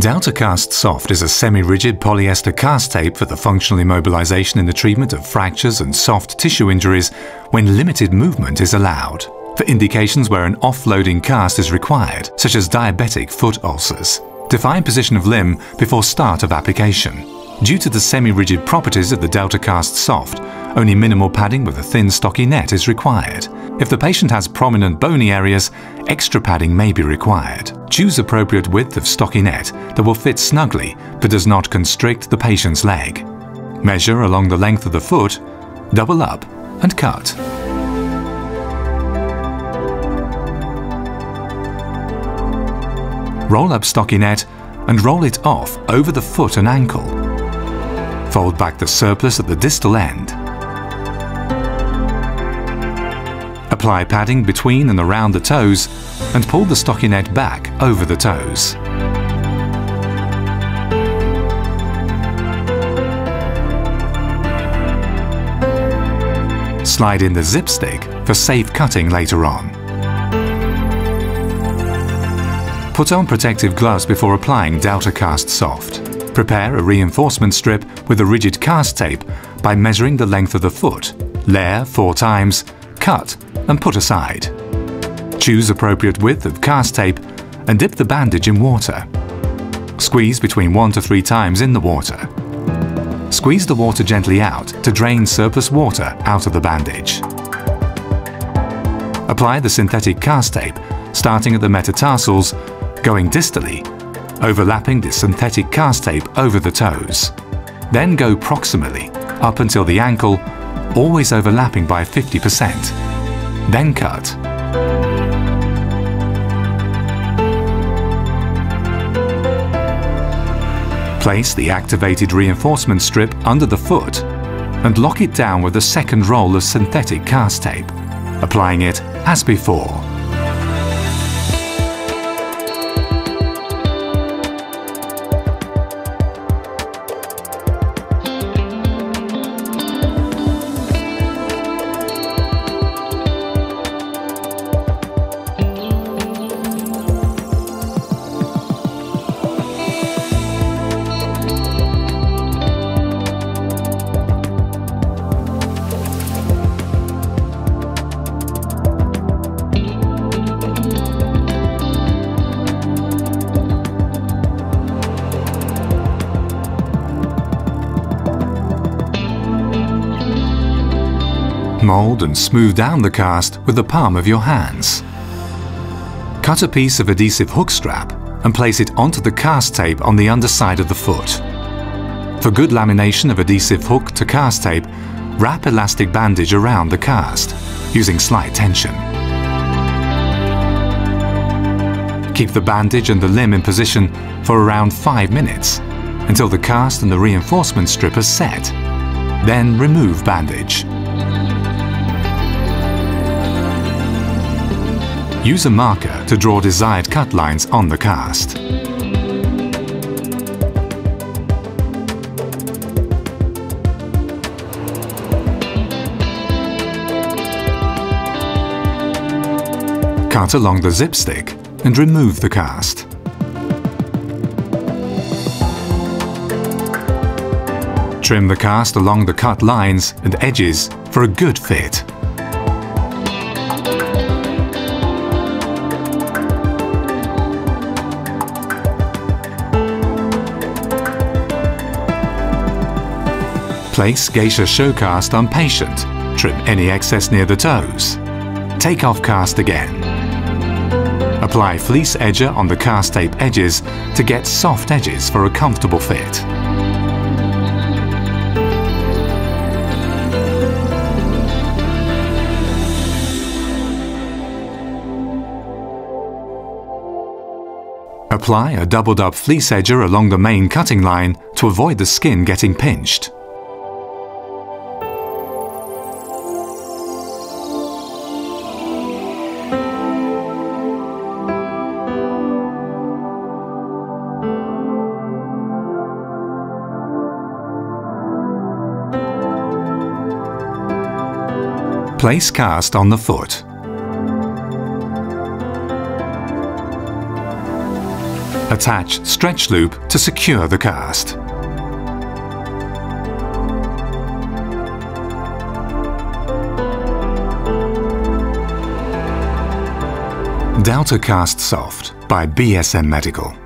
Delta-Cast Soft is a semi-rigid polyester cast tape for the functional immobilization in the treatment of fractures and soft tissue injuries when limited movement is allowed. For indications where an offloading cast is required, such as diabetic foot ulcers. Define position of limb before start of application. Due to the semi-rigid properties of the Delta-Cast Soft, only minimal padding with a thin stockinette is required. If the patient has prominent bony areas, extra padding may be required. Choose appropriate width of stockinette that will fit snugly but does not constrict the patient's leg. Measure along the length of the foot, double up and cut. Roll up stockinette and roll it off over the foot and ankle. Fold back the surplus at the distal end Apply padding between and around the toes and pull the stockinette back over the toes. Slide in the zip stick for safe cutting later on. Put on protective gloves before applying Delta-Cast Soft. Prepare a reinforcement strip with a rigid cast tape by measuring the length of the foot. Layer four times, cut and put aside. Choose appropriate width of cast tape and dip the bandage in water. Squeeze between one to three times in the water. Squeeze the water gently out to drain surplus water out of the bandage. Apply the synthetic cast tape, starting at the metatarsals, going distally, overlapping the synthetic cast tape over the toes. Then go proximally, up until the ankle, always overlapping by 50% then cut. Place the activated reinforcement strip under the foot and lock it down with a second roll of synthetic cast tape, applying it as before. Mold and smooth down the cast with the palm of your hands. Cut a piece of adhesive hook strap and place it onto the cast tape on the underside of the foot. For good lamination of adhesive hook to cast tape, wrap elastic bandage around the cast, using slight tension. Keep the bandage and the limb in position for around 5 minutes, until the cast and the reinforcement strip are set. Then remove bandage. Use a marker to draw desired cut lines on the cast. Cut along the zip stick and remove the cast. Trim the cast along the cut lines and edges for a good fit. Place Geisha shoe cast on patient. Trim any excess near the toes. Take off cast again. Apply fleece edger on the cast tape edges to get soft edges for a comfortable fit. Apply a doubled up fleece edger along the main cutting line to avoid the skin getting pinched. Place cast on the foot. Attach stretch loop to secure the cast. Delta Cast Soft by BSN Medical.